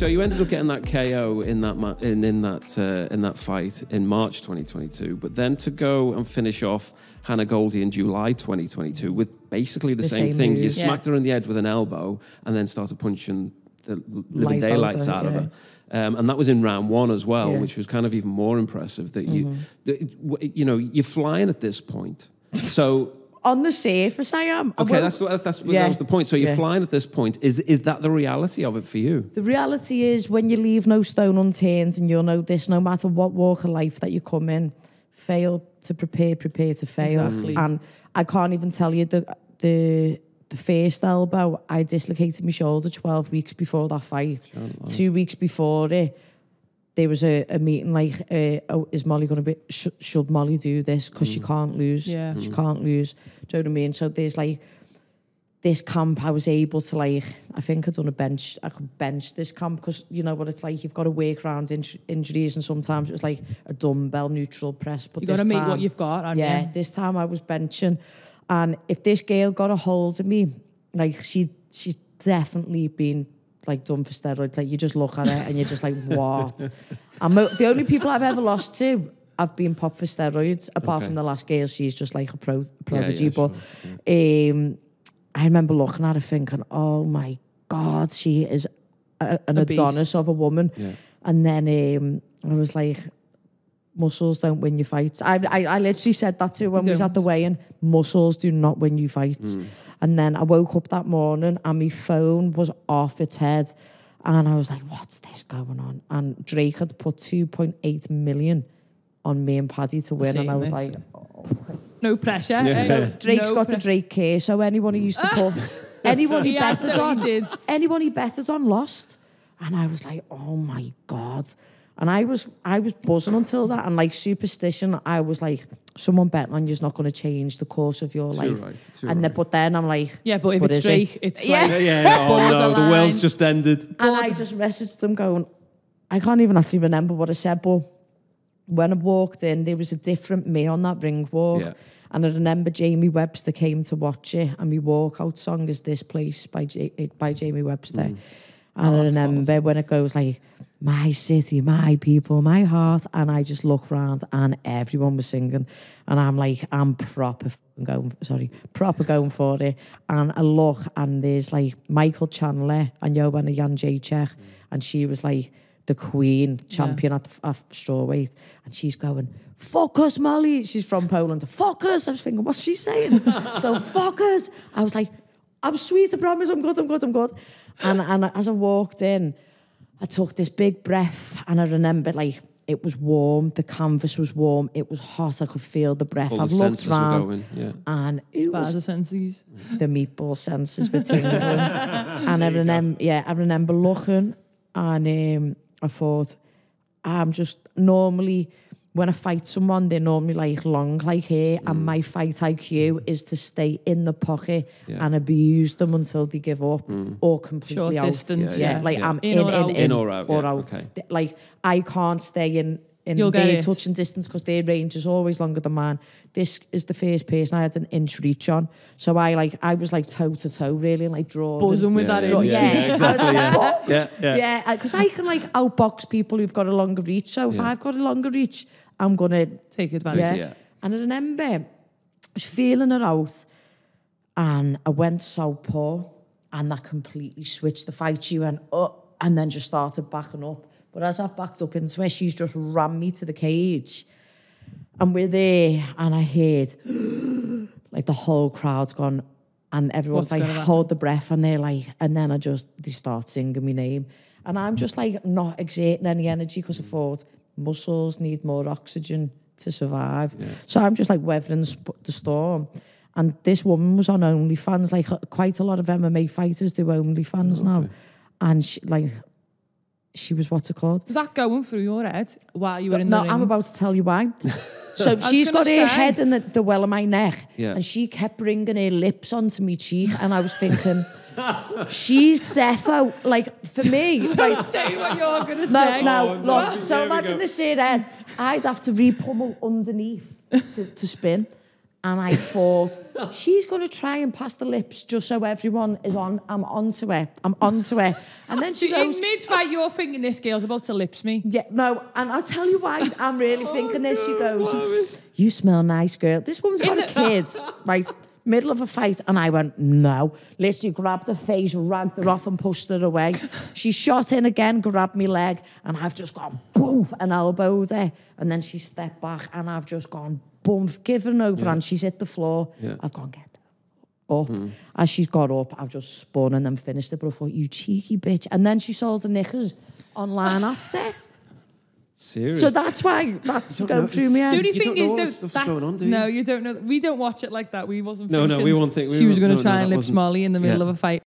So you ended up getting that KO in that ma- in, in that uh, in that fight in March 2022, but then to go and finish off Hannah Goldy in July 2022 with basically the, The same, same thing. move. You Yeah. smacked her in the head with an elbow and then started punching the living Life daylights out her, of her. Um, and that was in round one as well, Yeah. which was kind of even more impressive. That you, Mm-hmm. that, you know, you're flying at this point. So On the surface, I am. I okay, that's what, that's what, Yeah. that was the point. So you're Yeah. flying at this point. Is is that the reality of it for you? The reality is, when you leave no stone unturned, and you'll know this, no matter what walk of life that you come in, fail to prepare, prepare to fail. Exactly. And I can't even tell you the the the first elbow. I dislocated my shoulder twelve weeks before that fight. Two weeks before it, there was a, a meeting like, uh, oh, is Molly going to be? Sh- should Molly do this because she can't lose? Yeah. she can't lose. Do you know what I mean? So there's like this camp, I was able to like, I think I'd done a bench, I could bench this camp because you know what it's like, you've got to work around in- injuries and sometimes it was like a dumbbell neutral press. But You got to this make what you've got, aren't Yeah, you? this time I was benching and if this girl got a hold of me, like she, she's definitely been like done for steroids. Like you just look at it and you're just like, what? and mo- the only people I've ever lost to, I've been popped for steroids. Apart Okay. from the last girl, she's just like a pro- prodigy. yeah, but um, I remember looking at her thinking, oh my God, she is a, an A beast. Adonis of a woman. Yeah. And then um, I was like, muscles don't win you fights. I, I, I literally said that too when we was at the weigh-in. Muscles do not win you fights. And then I woke up that morning and my phone was off its head. And I was like, what's this going on? And Drake had put 2.8 million on me and Paddy to win. And I was like, Same No pressure. eh? so Drake's No got the pre- Drake care. So anyone who used to put, anyone he He betted on, anyone he betted on lost. And I was like, oh my God. And I was I was buzzing until that. And like superstition, I was like, someone betting on you's not going to change the course of your Too life. right, too and then, right. but then I'm like, Yeah, but if it's is it? It's Yeah. like, Yeah, yeah. Oh no, the world's just ended. and I just messaged them going, I can't even actually remember what I said, but when I walked in, there was a different me on that ring walk. Yeah. And I remember Jamie Webster came to watch it, and my walkout song is "This Place" by J- by Jamie Webster. Mm. And Oh, I it's remember when it goes like "My city, my people, my heart," and I just look around, and everyone was singing, and I'm like, I'm proper going, sorry, proper going for it. And I look, and there's like Michael Chandler and Joanna Jędrzejczyk, and she was like the queen champion at, the, at strawweight, and she's going, "Fuck us, Molly." She's from Poland. Fuck us. I was thinking, what's she saying? She's going, "Fuck us." I was like, "I'm sweet. I promise. I'm good. I'm good. I'm good." And and as I walked in, I took this big breath and I remember like it was warm, the canvas was warm, it was hot, I could feel the breath. All I've the looked around yeah. and it Spider was senses. the meatball senses were tingling. and I remember yeah, I remember looking and um, I thought I'm just normally when I fight someone, they're normally like long like here, and mm. my fight IQ mm. is to stay in the pocket Yeah. and abuse them until they give up mm. or completely Short out. distance, Yeah, yeah. like Yeah. I'm In in, or in, out. in, In or out, yeah, okay. Like I can't stay in in You'll get their it. touching distance because their range is always longer than mine. This is the first person I had an inch reach on, so I like I was like toe to toe, really, and like drawing. Buzzing with Yeah, that yeah, in. yeah, yeah, exactly, yeah. Yeah, yeah. yeah, uh, because I can like outbox people who've got a longer reach. So if Yeah. I've got a longer reach, I'm gonna Take advantage. yeah. yeah. And I remember I was feeling it out, and I went southpaw, and that completely switched the fight. She went up, and then just started backing up. But as I've backed up into it, she's just ran me to the cage, and we're there, and I heard like the whole crowd's gone. And everyone's What's like, hold the breath, and they're like, and then I just they start singing my name, and I'm just like not exerting any energy because I thought muscles need more oxygen to survive. So I'm just like weathering the storm. And this woman was on OnlyFans, like quite a lot of MMA fighters do OnlyFans oh, now, and she, like she was what's it called? Was that going through your head while you were in no, the No, I'm about to tell you why. so she's got her say. head in the, the well of my neck yeah. and she kept bringing her lips onto my cheek and I was thinking... she's defo, like, for me... Don't right, say what you're going to no, say. No, no, oh, look, so imagine go. this here head. I'd have to re-pummel underneath to, to spin. And I thought, she's going to try and pass the lips just so everyone is on. I'm onto her. I'm onto her. And then she goes In goes, mid fight, you're thinking this girl's about to lips me. yeah, no. And I'll tell you why I'm really thinking this. She goes, you smell nice, girl. This woman's got a kid, right? Middle of a fight. And I went, no. Literally grabbed her face, ragged her off and pushed her away. She shot in again, grabbed me leg, and I've just gone boom and elbowed her. And then she stepped back and I've just gone boom, given over and she's hit the floor. Yeah. I've gone, get up. Hmm. As she's got up, I've just spun and then finished it. But I thought, you cheeky bitch. And then she sold the knickers online after. Serious. So that's why that's going know. through me The only You thing is, all though, this stuff's that's, going on, do no, you don't know. We don't watch it like that. We wasn't. No, no, we won't think- we she was won't- going no, to try no, and that lips wasn't- Molly in the middle yeah. of a fight.